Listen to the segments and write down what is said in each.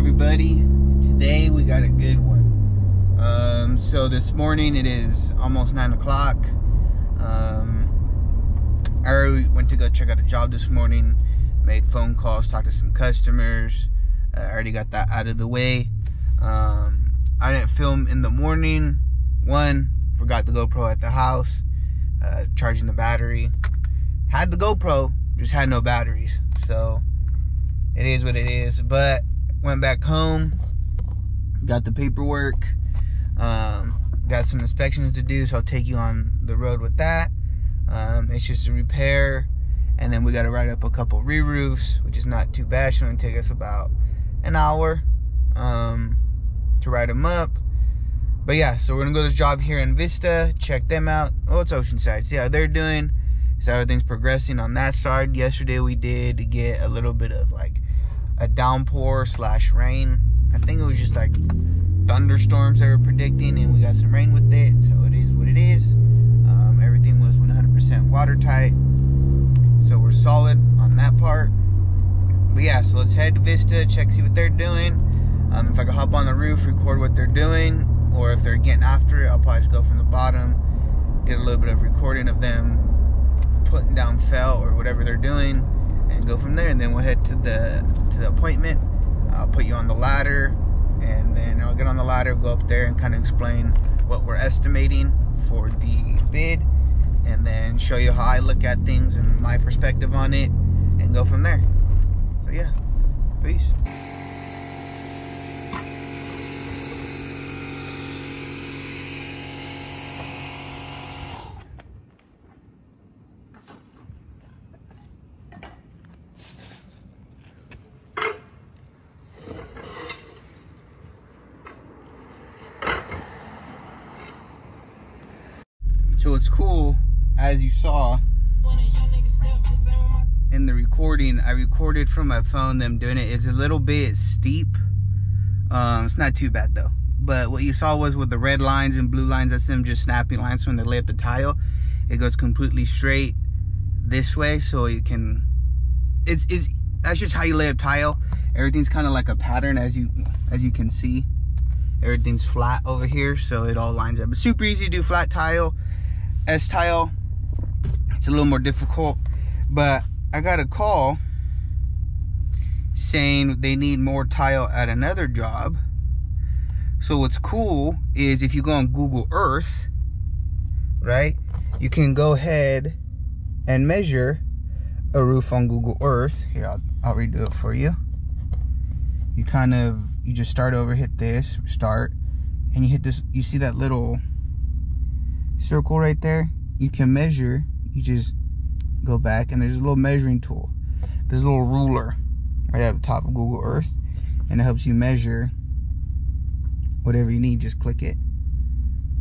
everybody. Today we got a good one. Um, so this morning it is almost nine o'clock. Um, I went to go check out a job this morning. Made phone calls, talked to some customers. I already got that out of the way. Um, I didn't film in the morning. One, forgot the GoPro at the house, uh, charging the battery. Had the GoPro, just had no batteries. So it is what it is. But went back home, got the paperwork, um, got some inspections to do. So I'll take you on the road with that. Um, it's just a repair, and then we got to write up a couple re-roofs, which is not too bad. It's gonna take us about an hour um, to write them up. But yeah, so we're gonna go to this job here in Vista, check them out. Oh, it's Oceanside. See how they're doing. So everything's progressing on that side. Yesterday we did get a little bit of like a downpour slash rain. I think it was just like thunderstorms they were predicting, and we got some rain with it. So it is what it is. Um, everything was 100% watertight, so we're solid on that part. But yeah, so let's head to Vista, check see what they're doing. Um, if I can hop on the roof, record what they're doing, or if they're getting after it, I'll probably just go from the bottom, get a little bit of recording of them putting down felt or whatever they're doing, and go from there. And then we'll head to the to the appointment. I'll put you on the ladder, and then I'll get on the ladder, go up there, and kind of explain what we're estimating for the bid, and then show you how I look at things and my perspective on it, and go from there. So yeah, peace. It's cool, as you saw in the recording, I recorded from my phone them doing it. It's a little bit steep. Um, it's not too bad though. But what you saw was with the red lines and blue lines, that's them just snapping lines when they lay up the tile. It goes completely straight this way, so you can. It's it's that's just how you lay up tile. Everything's kind of like a pattern, as you as you can see. Everything's flat over here, so it all lines up. It's super easy to do flat tile. S tile, it's a little more difficult, but I got a call saying they need more tile at another job. So what's cool is if you go on Google Earth, right? You can go ahead and measure a roof on Google Earth. Here, I'll, I'll redo it for you. You kind of, you just start over, hit this, start, and you hit this, you see that little circle right there? You can measure, you just go back and there's a little measuring tool. There's a little ruler right at the top of Google Earth and it helps you measure whatever you need. Just click it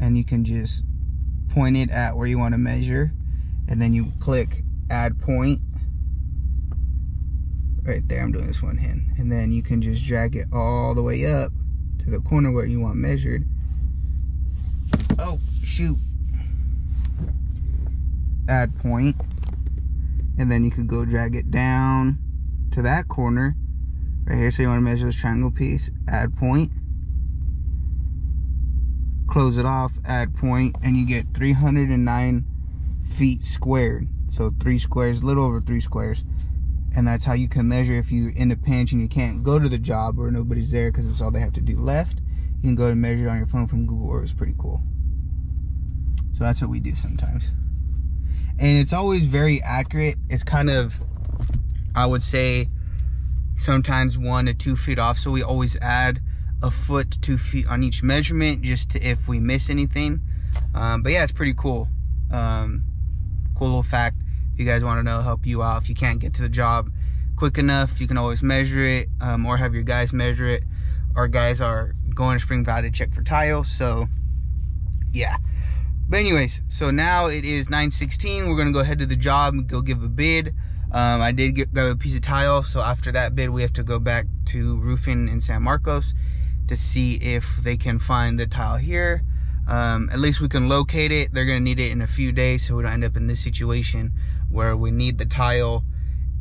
and you can just point it at where you want to measure and then you click add point right there. I'm doing this one hand and then you can just drag it all the way up to the corner where you want measured. Oh, shoot. Add point. And then you could go drag it down to that corner right here. So you want to measure this triangle piece add point. Close it off add point and you get 309 feet squared. So three squares a little over three squares. And that's how you can measure if you're in a pinch and you can't go to the job or nobody's there because it's all they have to do left. You can go and measure it on your phone from google earth it's pretty cool. So that's what we do sometimes and it's always very accurate. It's kind of, I would say, sometimes one to two feet off. So we always add a foot to two feet on each measurement just to, if we miss anything. Um, but yeah, it's pretty cool. Um, cool little fact. If you guys want to know, help you out. If you can't get to the job quick enough, you can always measure it um, or have your guys measure it. Our guys are going to Spring Valley to check for tiles. So yeah. But anyways, so now it is 9.16. We're going to go ahead to the job and go give a bid. Um, I did get, grab a piece of tile. So after that bid, we have to go back to roofing in San Marcos to see if they can find the tile here. Um, at least we can locate it. They're going to need it in a few days. So we don't end up in this situation where we need the tile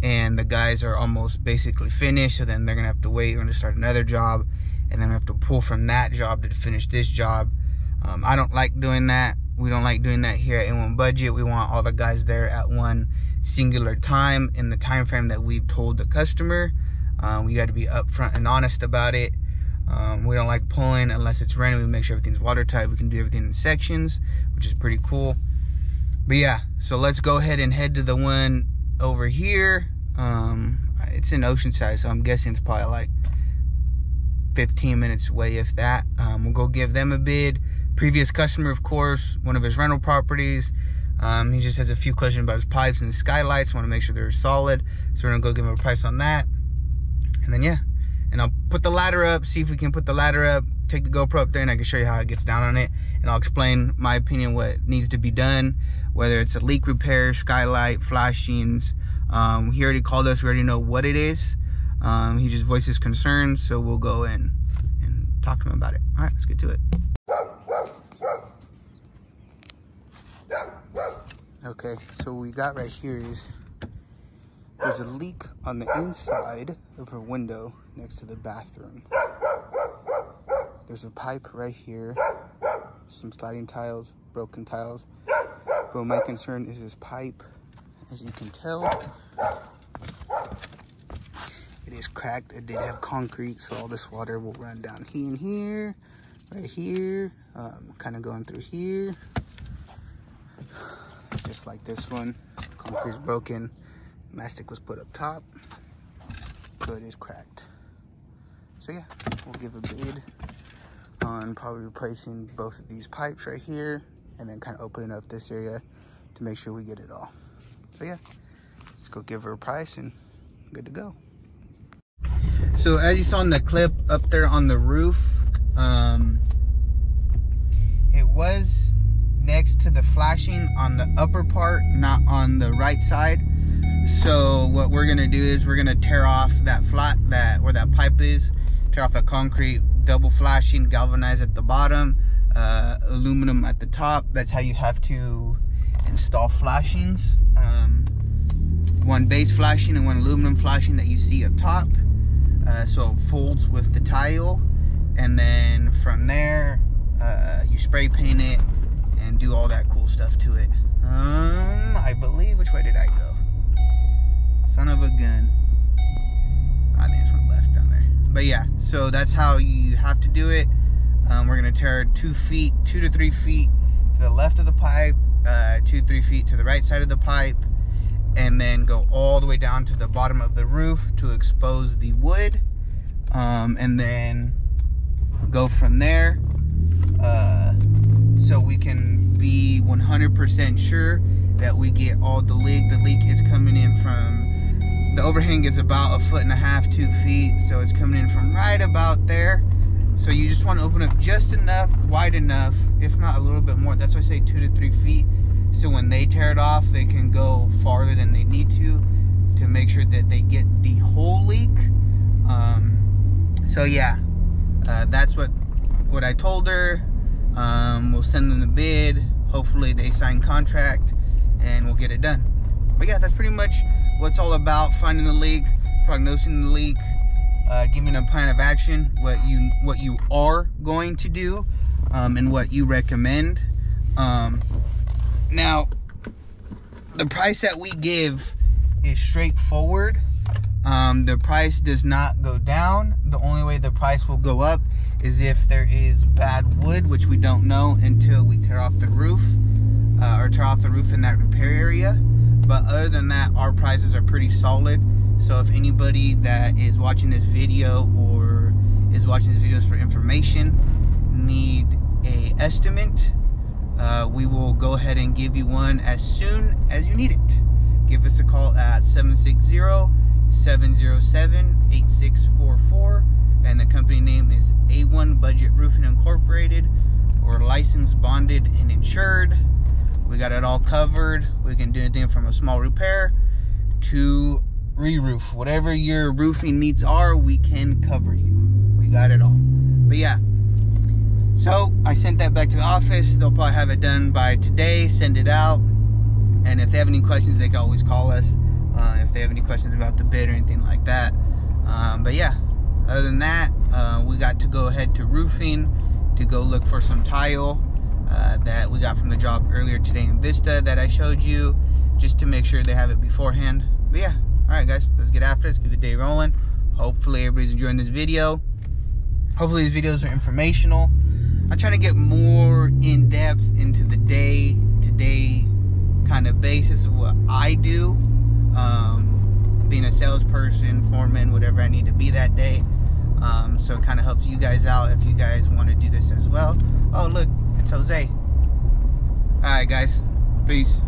and the guys are almost basically finished. So then they're going to have to wait. We're going to start another job. And then we have to pull from that job to finish this job Um, I don't like doing that. We don't like doing that here at A1 Budget. We want all the guys there at one singular time in the time frame that we've told the customer. Um, we got to be upfront and honest about it. Um, we don't like pulling unless it's raining. We make sure everything's watertight. We can do everything in sections, which is pretty cool. But yeah, so let's go ahead and head to the one over here. Um, it's in Oceanside, so I'm guessing it's probably like 15 minutes away, if that. Um, we'll go give them a bid. Previous customer, of course, one of his rental properties. Um, he just has a few questions about his pipes and his skylights. Want to make sure they're solid. So we're gonna go give him a price on that. And then yeah, and I'll put the ladder up, see if we can put the ladder up, take the GoPro up there, and I can show you how it gets down on it. And I'll explain my opinion what needs to be done, whether it's a leak repair, skylight, flashings. Um, he already called us. We already know what it is. Um, he just voiced his concerns, so we'll go in and talk to him about it. All right, let's get to it. Okay, so what we got right here is there's a leak on the inside of her window next to the bathroom. There's a pipe right here, some sliding tiles, broken tiles. But my concern is this pipe. As you can tell, it is cracked. It did have concrete, so all this water will run down here and here, right here, um, kind of going through here just like this one. Concrete's broken, mastic was put up top, so it is cracked. So yeah, we'll give a bid on probably replacing both of these pipes right here and then kind of opening up this area to make sure we get it all. So yeah, let's go give her a price and good to go. So as you saw in the clip up there on the roof, um, it was next to the flashing on the upper part, not on the right side. So what we're gonna do is we're gonna tear off that flat, that where that pipe is, tear off the concrete, double flashing, galvanize at the bottom, uh, aluminum at the top. That's how you have to install flashings. Um, one base flashing and one aluminum flashing that you see up top. Uh, so it folds with the tile. And then from there, uh, you spray paint it and do all that cool stuff to it. Um, I believe, which way did I go? Son of a gun. I think it's one left down there. But yeah, so that's how you have to do it. Um, we're gonna tear two feet, two to three feet to the left of the pipe, uh, two, three feet to the right side of the pipe, and then go all the way down to the bottom of the roof to expose the wood. Um, and then go from there. Uh, so we can be 100% sure that we get all the leak. The leak is coming in from, the overhang is about a foot and a half, two feet. So it's coming in from right about there. So you just want to open up just enough, wide enough, if not a little bit more. That's why I say two to three feet. So when they tear it off, they can go farther than they need to to make sure that they get the whole leak. Um, so yeah, uh, that's what what I told her. Um, we'll send them the bid. Hopefully they sign contract and we'll get it done. But yeah, that's pretty much what's all about finding the leak, prognosing the leak, uh, giving a plan of action, what you what you are going to do, um, and what you recommend. Um, now, the price that we give is straightforward. Um, the price does not go down. The only way the price will go up is if there is bad wood, which we don't know until we tear off the roof uh, or tear off the roof in that repair area. But other than that, our prices are pretty solid. So if anybody that is watching this video or is watching these videos for information need a estimate, uh, we will go ahead and give you one as soon as you need it. Give us a call at 760 707 8644 and the company name is A1 Budget Roofing Incorporated. We're licensed, bonded, and insured. We got it all covered. We can do anything from a small repair to re-roof. Whatever your roofing needs are, we can cover you. We got it all. But yeah. So I sent that back to the office. They'll probably have it done by today. Send it out. And if they have any questions, they can always call us. Uh, if they have any questions about the bid or anything like that. Um, but yeah, other than that, uh, we got to go ahead to roofing to go look for some tile. uh, that we got from the job earlier today in Vista that I showed you, just to make sure they have it beforehand. But yeah, all right, guys, let's get after it. Let's keep the day rolling. Hopefully, everybody's enjoying this video. Hopefully, these videos are informational. I'm trying to get more in depth into the day to day kind of basis of what I do. Um, being a salesperson, foreman, whatever I need to be that day. Um, so it kind of helps you guys out if you guys want to do this as well. Oh, look, it's Jose. All right, guys. Peace.